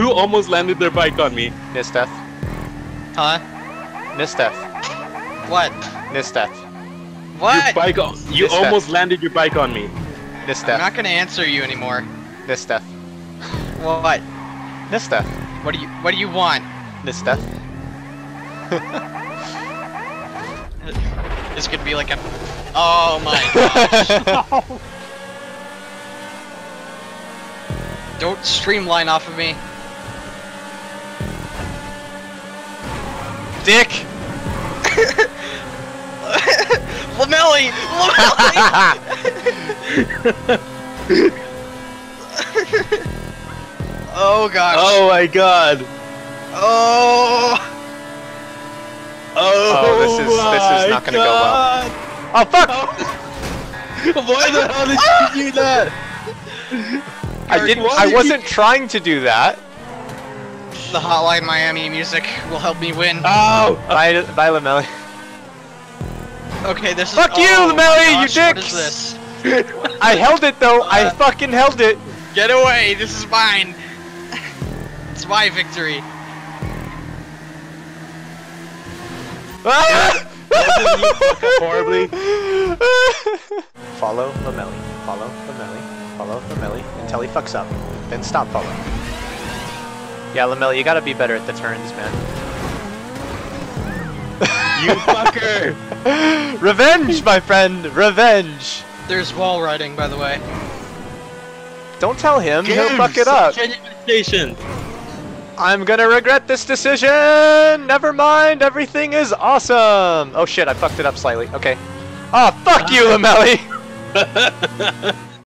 Who almost landed their bike on me? Nistef. Huh? Nistef. What? Nistef. Your What? bike. al- You This almost landed your bike on me. I'm not gonna answer you anymore. Nistef. What? Nistef. What do you What do you want? Nistef. This could be like a. Oh my gosh! Don't streamline off of me. Dick! Lamelli! Lamelli! oh gosh. Oh my god. Oh. Oh, Oh, this is- this is not gonna go well. God. oh fuck! Why the hell did you do that? I didn't. I wasn't trying to do that. The Hotline Miami music will help me win. Oh! Bye, bye, Lamelli. Okay, this is. Fuck you, oh Lamelli, you gosh, What dicks! is this? I held it though. I Uh, fucking held it. Get away! This is mine. It's my victory. Ah! Doesn't he horribly? Follow Lamelli. Follow Lamelli. Follow Lamelli until he fucks up. Then stop following. Yeah, Lamelli, you gotta be better at the turns, man. You fucker! Revenge, my friend. Revenge. There's wall riding, by the way. Don't tell him. He'll fuck it up. genuine station. I'm gonna regret this decision! Never mind, everything is awesome! Oh shit, I fucked it up slightly. Okay. Oh, fuck you, ah. Lamelli!